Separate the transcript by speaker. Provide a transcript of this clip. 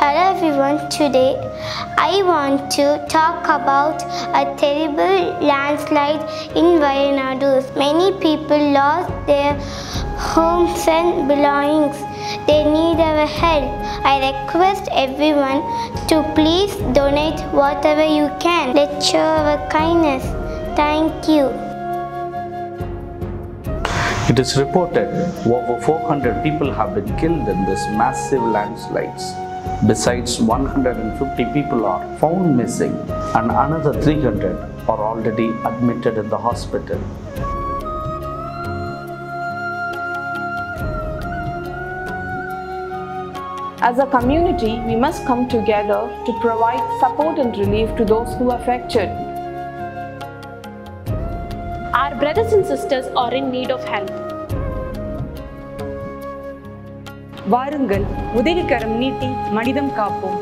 Speaker 1: Hello everyone, today I want to talk about a terrible landslide in Vayanadu. Many people lost their homes and belongings. They need our help. I request everyone to please donate whatever you can. Let's show our kindness. Thank you.
Speaker 2: It is reported over 400 people have been killed in this massive landslides. Besides, 150 people are found missing and another 300 are already admitted in the hospital.
Speaker 3: As a community, we must come together to provide support and relief to those who are affected.
Speaker 4: Our brothers and sisters are in need of help.
Speaker 5: வாருங்கள் உதவிக்கரம் நீட்டி மனிதம் காப்போம்.